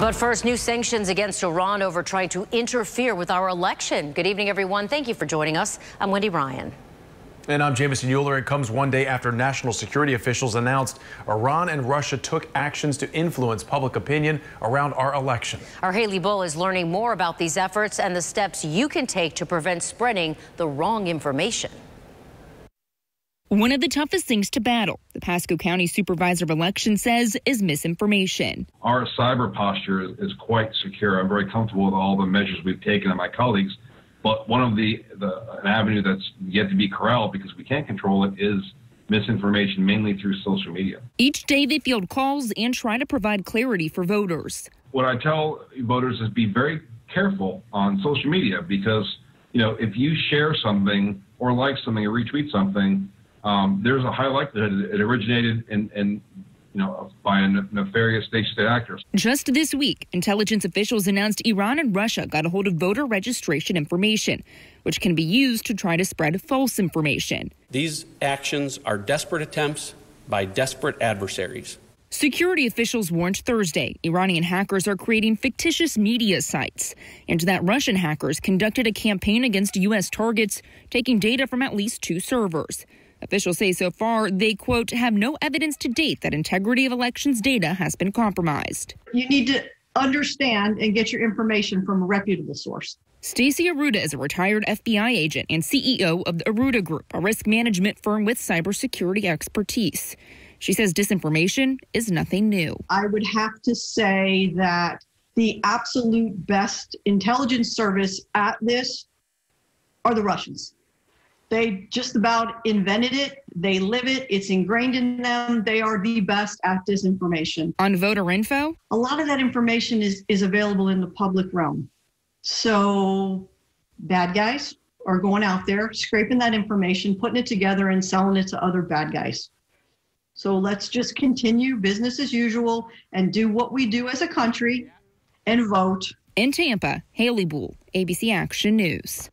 But first, new sanctions against Iran over trying to interfere with our election. Good evening, everyone. Thank you for joining us. I'm Wendy Ryan. And I'm Jamison Uhler. It comes one day after national security officials announced Iran and Russia took actions to influence public opinion around our election. Our Haley Bull is learning more about these efforts and the steps you can take to prevent spreading the wrong information. One of the toughest things to battle, the Pasco County Supervisor of Elections says, is misinformation. Our cyber posture is quite secure. I'm very comfortable with all the measures we've taken and my colleagues. But one of the, the an avenue that's yet to be corralled because we can't control it is misinformation, mainly through social media. Each day they field calls and try to provide clarity for voters. What I tell voters is be very careful on social media because you know if you share something or like something or retweet something, um, there's a high likelihood it originated in, in you know, by nefarious state-state actors. Just this week, intelligence officials announced Iran and Russia got a hold of voter registration information, which can be used to try to spread false information. These actions are desperate attempts by desperate adversaries. Security officials warned Thursday Iranian hackers are creating fictitious media sites, and that Russian hackers conducted a campaign against U.S. targets, taking data from at least two servers. Officials say so far they, quote, have no evidence to date that integrity of elections data has been compromised. You need to understand and get your information from a reputable source. Stacey Arruda is a retired FBI agent and CEO of the Arruda Group, a risk management firm with cybersecurity expertise. She says disinformation is nothing new. I would have to say that the absolute best intelligence service at this are the Russians. They just about invented it. They live it. It's ingrained in them. They are the best at disinformation. On voter info? A lot of that information is, is available in the public realm. So bad guys are going out there, scraping that information, putting it together, and selling it to other bad guys. So let's just continue business as usual and do what we do as a country and vote. In Tampa, Haley Bull, ABC Action News.